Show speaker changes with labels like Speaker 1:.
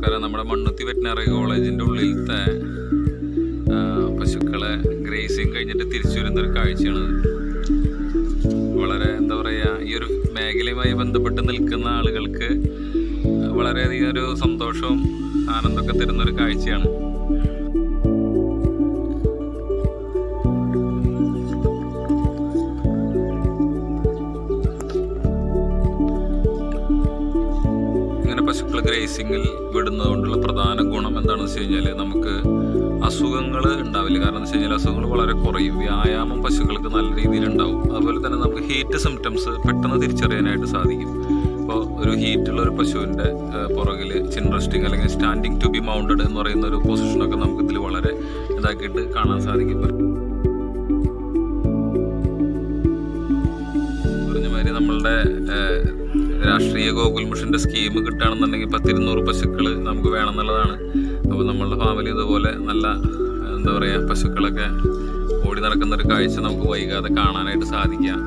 Speaker 1: നമസ്കാരം. നമ്മുടെ മണ്ണുത്തി വെറ്റിനറി കോളേജിന്റെ ഉള്ളിലത്തെ പശുക്കളെ ഗ്രേസിങ് കഴിഞ്ഞിട്ട് തിരിച്ചു വരുന്നൊരു കാഴ്ചയാണ് വളരെ എന്താ പറയുക ഈ ഒരു മേഖലയുമായി ബന്ധപ്പെട്ട് നിൽക്കുന്ന ആളുകൾക്ക് വളരെയധികം ഒരു സന്തോഷവും ആനന്ദമൊക്കെ തരുന്നൊരു കാഴ്ചയാണ്. ഇങ്ങനെ പശുക്കൾ ഗ്രേസിങ്ങിൽ വിടുന്നത് കൊണ്ടുള്ള പ്രധാന ഗുണം എന്താണെന്ന് വെച്ച് കഴിഞ്ഞാൽ നമുക്ക് അസുഖങ്ങൾ ഉണ്ടാവില്ല. കാരണം വെച്ച് കഴിഞ്ഞാൽ അസുഖങ്ങൾ വളരെ കുറയും. വ്യായാമം പശുക്കൾക്ക് നല്ല രീതിയിൽ ഉണ്ടാവും. അതുപോലെ തന്നെ നമുക്ക് ഹീറ്റ് സിംറ്റംസ് പെട്ടെന്ന് തിരിച്ചറിയാനായിട്ട് സാധിക്കും. ഇപ്പോൾ ഒരു ഹീറ്റുള്ള ഒരു പശുവിന്റെ പുറകിൽ ചിൻറസ്റ്റിങ് അല്ലെങ്കിൽ സ്റ്റാൻഡിങ് ടു ബി മൗണ്ടഡ് എന്ന് പറയുന്ന ഒരു പൊസിഷനൊക്കെ നമുക്ക് ഇതിൽ വളരെ ഇതാക്കിയിട്ട് കാണാൻ സാധിക്കും. നമ്മളുടെ രാഷ്ട്രീയ ഗോകുൽ മിഷന്റെ സ്കീം കിട്ടുകയാണെന്നുണ്ടെങ്കിൽ പത്തിരുന്നൂറ് പശുക്കൾ നമുക്ക് വേണം എന്നുള്ളതാണ് അപ്പോൾ നമ്മളുടെ ഫാമിലി ഇതുപോലെ നല്ല എന്താ പറയുക പശുക്കളൊക്കെ ഓടി നടക്കുന്ന ഒരു കാഴ്ച നമുക്ക് വൈകാതെ കാണാനായിട്ട് സാധിക്കാം